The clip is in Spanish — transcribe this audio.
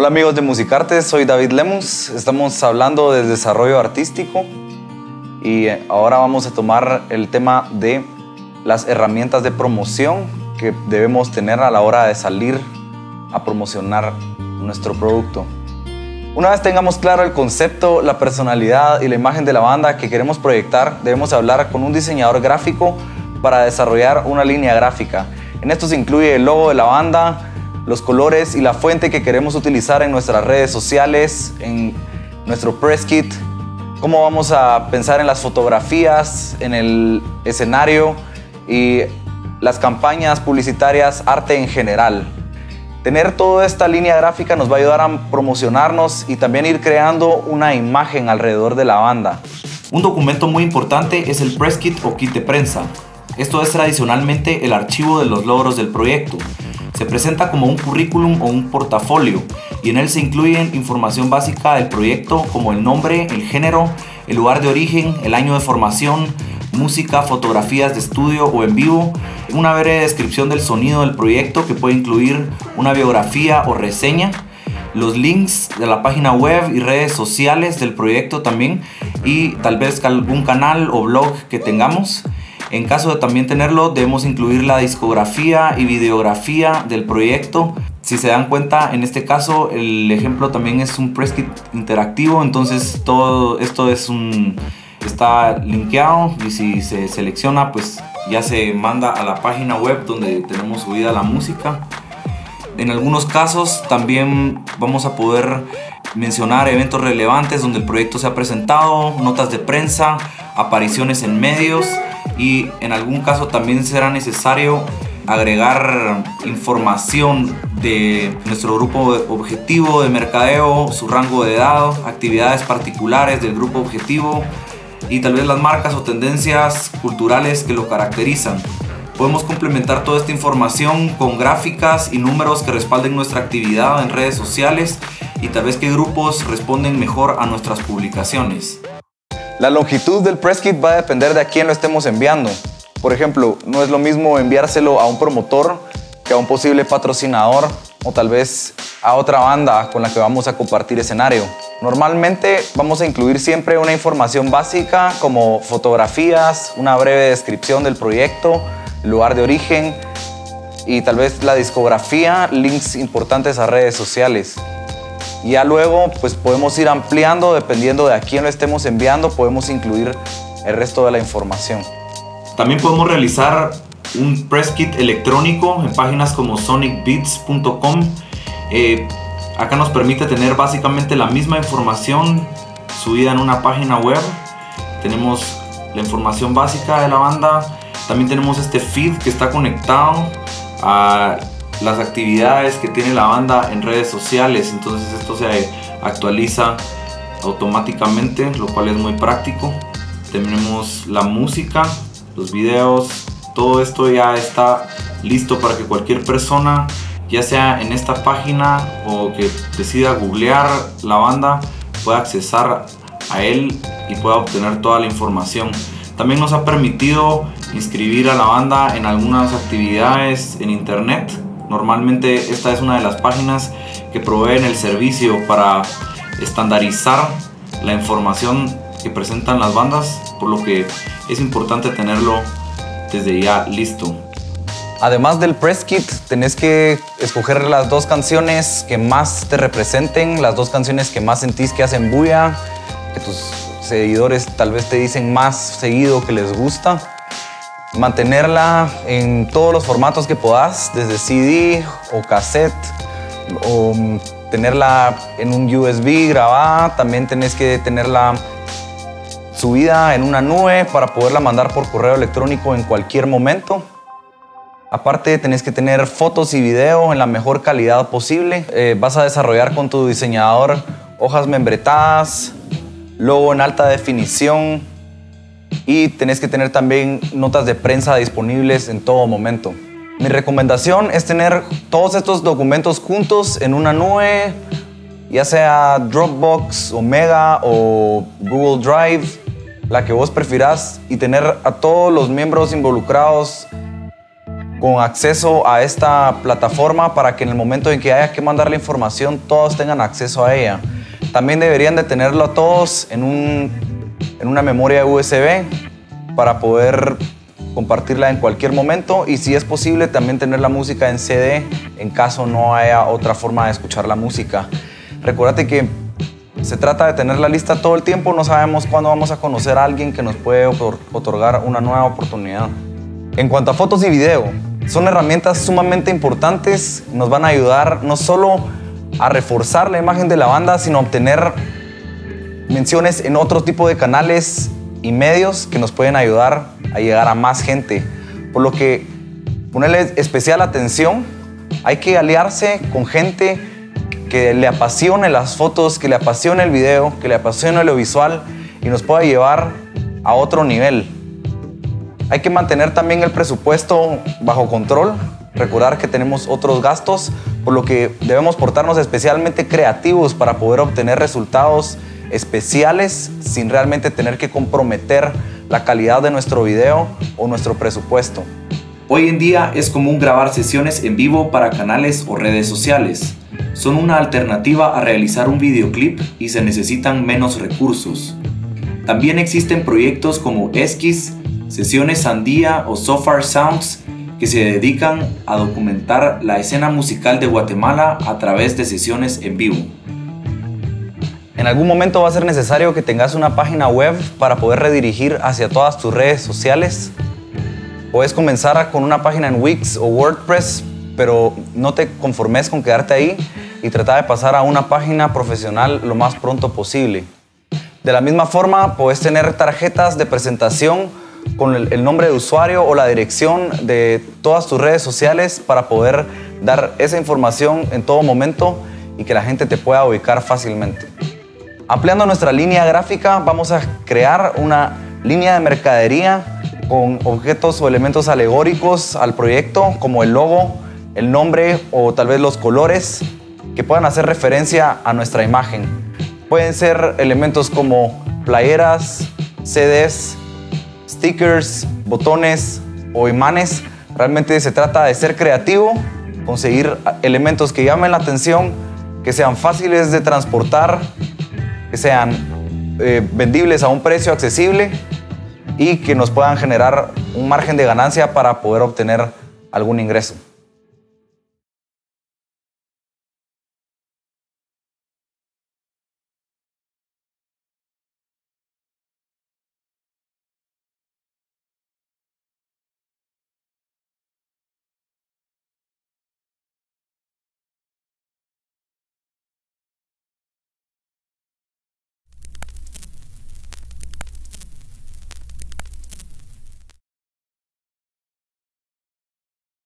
Hola amigos de Musicarte, soy David Lemus. Estamos hablando de desarrollo artístico y ahora vamos a tomar el tema de las herramientas de promoción que debemos tener a la hora de salir a promocionar nuestro producto. Una vez tengamos claro el concepto, la personalidad y la imagen de la banda que queremos proyectar, debemos hablar con un diseñador gráfico para desarrollar una línea gráfica. En esto se incluye el logo de la banda, los colores y la fuente que queremos utilizar en nuestras redes sociales, en nuestro press kit, cómo vamos a pensar en las fotografías, en el escenario y las campañas publicitarias, arte en general. Tener toda esta línea gráfica nos va a ayudar a promocionarnos y también ir creando una imagen alrededor de la banda. Un documento muy importante es el press kit o kit de prensa. Esto es tradicionalmente el archivo de los logros del proyecto. Se presenta como un currículum o un portafolio y en él se incluyen información básica del proyecto como el nombre, el género, el lugar de origen, el año de formación, música, fotografías de estudio o en vivo, una breve descripción del sonido del proyecto que puede incluir una biografía o reseña, los links de la página web y redes sociales del proyecto también y tal vez algún canal o blog que tengamos. En caso de también tenerlo, debemos incluir la discografía y videografía del proyecto. Si se dan cuenta, en este caso el ejemplo también es un press kit interactivo, entonces todo esto es un está linkeado y si se selecciona, pues ya se manda a la página web donde tenemos subida la música. En algunos casos también vamos a poder mencionar eventos relevantes donde el proyecto se ha presentado, notas de prensa, apariciones en medios y en algún caso también será necesario agregar información de nuestro grupo objetivo de mercadeo, su rango de edad, actividades particulares del grupo objetivo y tal vez las marcas o tendencias culturales que lo caracterizan. Podemos complementar toda esta información con gráficas y números que respalden nuestra actividad en redes sociales y tal vez qué grupos responden mejor a nuestras publicaciones. La longitud del press kit va a depender de a quién lo estemos enviando. Por ejemplo, no es lo mismo enviárselo a un promotor que a un posible patrocinador o tal vez a otra banda con la que vamos a compartir escenario. Normalmente vamos a incluir siempre una información básica como fotografías, una breve descripción del proyecto, lugar de origen y tal vez la discografía, links importantes a redes sociales. Ya luego, pues podemos ir ampliando dependiendo de a quién lo estemos enviando, podemos incluir el resto de la información. También podemos realizar un press kit electrónico en páginas como sonicbeats.com. Eh, acá nos permite tener básicamente la misma información subida en una página web. Tenemos la información básica de la banda. También tenemos este feed que está conectado a las actividades que tiene la banda en redes sociales. Entonces esto se actualiza automáticamente, lo cual es muy práctico. Tenemos la música, los videos, todo esto ya está listo para que cualquier persona, ya sea en esta página o que decida googlear la banda, pueda accesar a él y pueda obtener toda la información. También nos ha permitido inscribir a la banda en algunas actividades en internet Normalmente esta es una de las páginas que proveen el servicio para estandarizar la información que presentan las bandas, por lo que es importante tenerlo desde ya listo. Además del press kit, tenés que escoger las dos canciones que más te representen, las dos canciones que más sentís que hacen bulla, que tus seguidores tal vez te dicen más seguido que les gusta mantenerla en todos los formatos que puedas, desde CD o cassette, o tenerla en un USB grabada, también tenés que tenerla subida en una nube para poderla mandar por correo electrónico en cualquier momento. Aparte tenés que tener fotos y video en la mejor calidad posible. Eh, vas a desarrollar con tu diseñador hojas membretadas, logo en alta definición, y tenés que tener también notas de prensa disponibles en todo momento. Mi recomendación es tener todos estos documentos juntos en una nube, ya sea Dropbox, Omega o Google Drive, la que vos prefieras, y tener a todos los miembros involucrados con acceso a esta plataforma para que en el momento en que haya que mandar la información todos tengan acceso a ella. También deberían de tenerlo todos en, un, en una memoria USB para poder compartirla en cualquier momento y si es posible también tener la música en CD en caso no haya otra forma de escuchar la música. Recuérdate que se trata de tener la lista todo el tiempo, no sabemos cuándo vamos a conocer a alguien que nos puede otorgar una nueva oportunidad. En cuanto a fotos y video, son herramientas sumamente importantes, nos van a ayudar no solo a reforzar la imagen de la banda, sino a obtener menciones en otro tipo de canales y medios que nos pueden ayudar a llegar a más gente. Por lo que ponerle especial atención, hay que aliarse con gente que le apasione las fotos, que le apasione el video, que le apasione lo visual y nos pueda llevar a otro nivel. Hay que mantener también el presupuesto bajo control, recordar que tenemos otros gastos, por lo que debemos portarnos especialmente creativos para poder obtener resultados especiales sin realmente tener que comprometer la calidad de nuestro video o nuestro presupuesto. Hoy en día es común grabar sesiones en vivo para canales o redes sociales. Son una alternativa a realizar un videoclip y se necesitan menos recursos. También existen proyectos como Esquis, Sesiones Sandía o Sofar Sounds que se dedican a documentar la escena musical de Guatemala a través de sesiones en vivo. En algún momento va a ser necesario que tengas una página web para poder redirigir hacia todas tus redes sociales. Puedes comenzar con una página en Wix o WordPress, pero no te conformes con quedarte ahí y trata de pasar a una página profesional lo más pronto posible. De la misma forma, puedes tener tarjetas de presentación con el, nombre de usuario o la dirección de todas tus redes sociales para poder dar esa información en todo momento y que la gente te pueda ubicar fácilmente. Ampliando nuestra línea gráfica, vamos a crear una línea de mercadería con objetos o elementos alegóricos al proyecto, como el logo, el nombre o tal vez los colores que puedan hacer referencia a nuestra imagen. Pueden ser elementos como playeras, CDs, stickers, botones o imanes. Realmente se trata de ser creativo, conseguir elementos que llamen la atención, que sean fáciles de transportar que sean eh, vendibles a un precio accesible y que nos puedan generar un margen de ganancia para poder obtener algún ingreso.